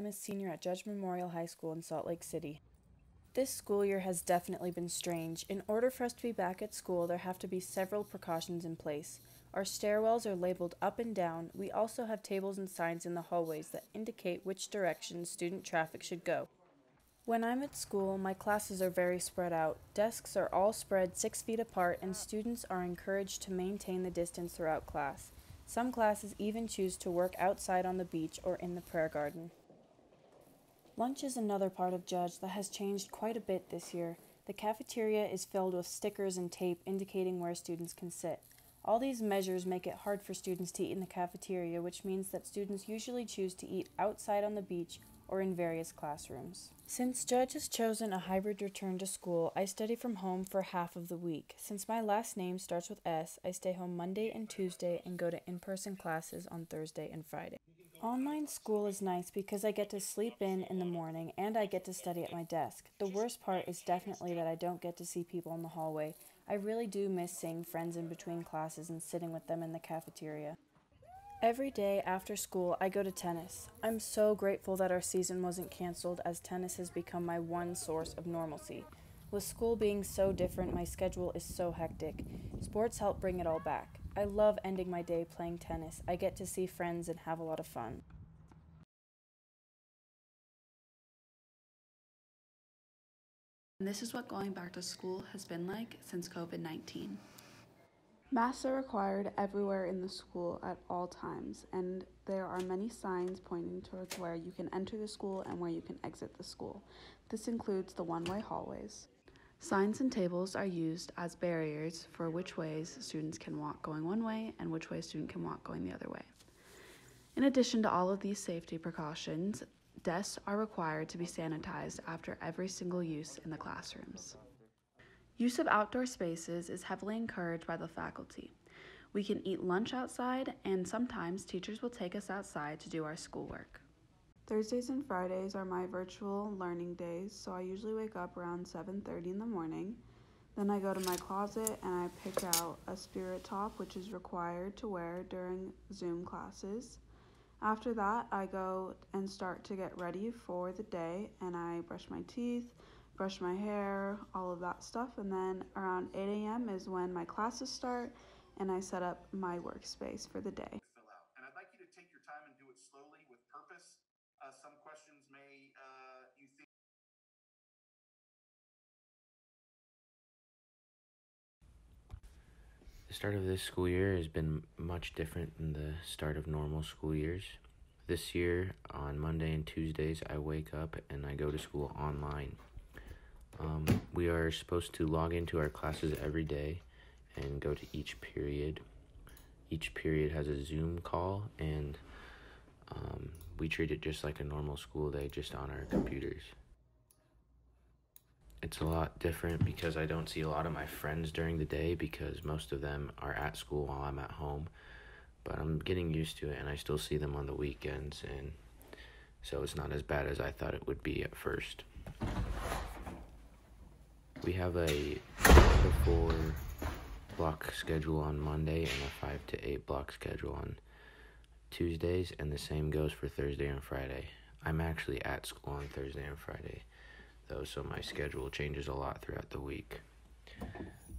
I'm a senior at Judge Memorial High School in Salt Lake City. This school year has definitely been strange. In order for us to be back at school, there have to be several precautions in place. Our stairwells are labeled up and down. We also have tables and signs in the hallways that indicate which direction student traffic should go. When I'm at school, my classes are very spread out. Desks are all spread six feet apart, and students are encouraged to maintain the distance throughout class. Some classes even choose to work outside on the beach or in the prayer garden. Lunch is another part of Judge that has changed quite a bit this year. The cafeteria is filled with stickers and tape indicating where students can sit. All these measures make it hard for students to eat in the cafeteria, which means that students usually choose to eat outside on the beach or in various classrooms. Since Judge has chosen a hybrid return to school, I study from home for half of the week. Since my last name starts with S, I stay home Monday and Tuesday and go to in person classes on Thursday and Friday. Online school is nice because I get to sleep in in the morning and I get to study at my desk. The worst part is definitely that I don't get to see people in the hallway. I really do miss seeing friends in between classes and sitting with them in the cafeteria. Every day after school, I go to tennis. I'm so grateful that our season wasn't canceled as tennis has become my one source of normalcy. With school being so different, my schedule is so hectic. Sports help bring it all back. I love ending my day playing tennis. I get to see friends and have a lot of fun. And this is what going back to school has been like since COVID 19. Masks are required everywhere in the school at all times, and there are many signs pointing towards where you can enter the school and where you can exit the school. This includes the one way hallways. Signs and tables are used as barriers for which ways students can walk going one way and which way a student can walk going the other way. In addition to all of these safety precautions, desks are required to be sanitized after every single use in the classrooms. Use of outdoor spaces is heavily encouraged by the faculty. We can eat lunch outside, and sometimes teachers will take us outside to do our schoolwork. Thursdays and Fridays are my virtual learning days, so I usually wake up around 7:30 in the morning. Then I go to my closet and I pick out a spirit top which is required to wear during Zoom classes. After that, I go and start to get ready for the day and I brush my teeth, brush my hair, all of that stuff. And then around 8 a.m. is when my classes start and I set up my workspace for the day. fill out. And I'd like you to take your time and do it slowly with purpose. Uh, some questions may, uh, you think. The start of this school year has been much different than the start of normal school years. This year, on Monday and Tuesdays, I wake up and I go to school online. Um, we are supposed to log into our classes every day and go to each period. Each period has a Zoom call, and um, we treat it just like a normal school day, just on our computers. It's a lot different because I don't see a lot of my friends during the day because most of them are at school while I'm at home. But I'm getting used to it, and I still see them on the weekends, and so it's not as bad as I thought it would be at first. We have a 4 block schedule on Monday and a five to eight block schedule on Tuesdays, and the same goes for Thursday and Friday. I'm actually at school on Thursday and Friday, though, so my schedule changes a lot throughout the week.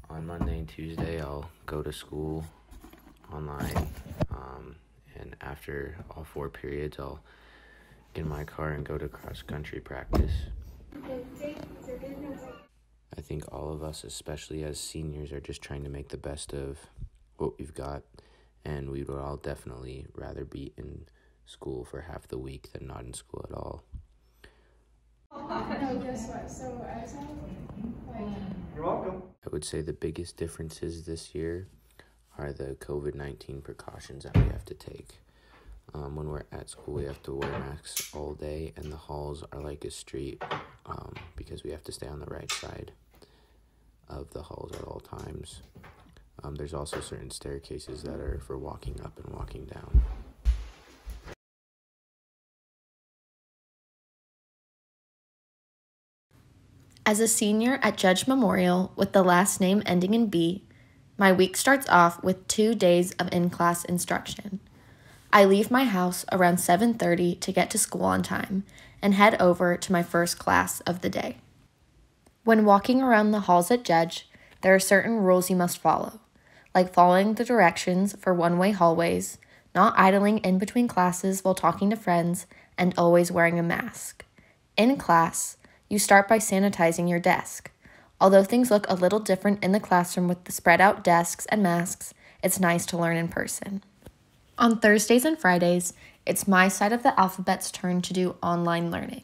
On Monday and Tuesday, I'll go to school online, um, and after all four periods, I'll get in my car and go to cross country practice. I think all of us, especially as seniors, are just trying to make the best of what we've got, and we would all definitely rather be in school for half the week than not in school at all. You're welcome. I would say the biggest differences this year are the COVID 19 precautions that we have to take. Um, when we're at school, we have to wear masks all day, and the halls are like a street um, because we have to stay on the right side of the halls at all times. Um, there's also certain staircases that are for walking up and walking down. As a senior at Judge Memorial with the last name ending in B, my week starts off with two days of in class instruction. I leave my house around 7:30 to get to school on time and head over to my first class of the day. When walking around the halls at Judge, there are certain rules you must follow, like following the directions for one-way hallways, not idling in between classes while talking to friends, and always wearing a mask. In class, you start by sanitizing your desk. Although things look a little different in the classroom with the spread out desks and masks, it's nice to learn in person. On Thursdays and Fridays, it's my side of the alphabet's turn to do online learning.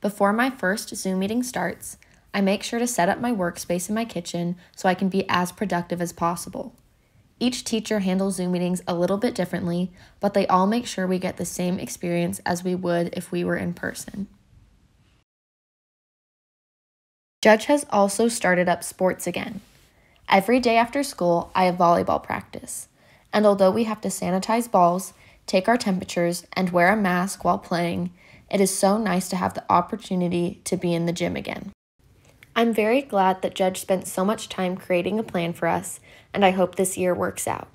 Before my first Zoom meeting starts, I make sure to set up my workspace in my kitchen so I can be as productive as possible. Each teacher handles Zoom meetings a little bit differently, but they all make sure we get the same experience as we would if we were in person. Judge has also started up sports again. Every day after school, I have volleyball practice. And although we have to sanitize balls, take our temperatures, and wear a mask while playing, it is so nice to have the opportunity to be in the gym again. I'm very glad that Judge spent so much time creating a plan for us, and I hope this year works out.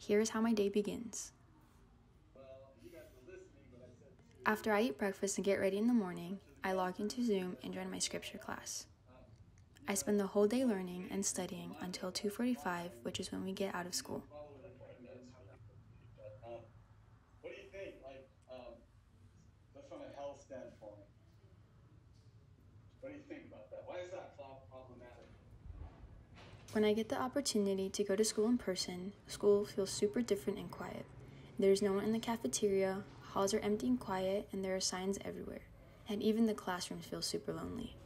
Here's how my day begins. After I eat breakfast and get ready in the morning, I log into Zoom and join my scripture class. I spend the whole day learning and studying until 2:45, which is when we get out of school. What do you think, like, um, from a health standpoint? What do you think about that? Why is that? When I get the opportunity to go to school in person, school feels super different and quiet. There's no one in the cafeteria, halls are empty and quiet, and there are signs everywhere. And even the classrooms feel super lonely.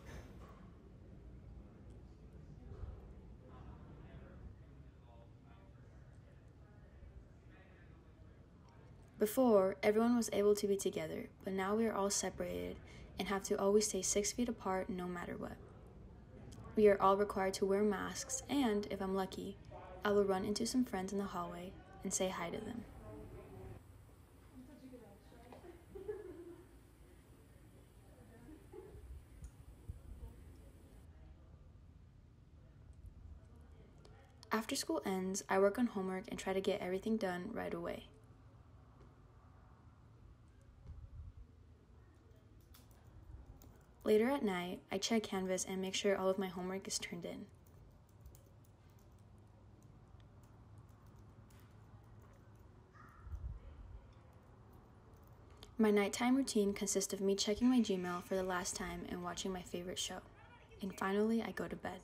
Before, everyone was able to be together, but now we are all separated and have to always stay six feet apart no matter what. We are all required to wear masks, and if I'm lucky, I will run into some friends in the hallway and say hi to them. After school ends, I work on homework and try to get everything done right away. Later at night, I check Canvas and make sure all of my homework is turned in. My nighttime routine consists of me checking my Gmail for the last time and watching my favorite show. And finally, I go to bed.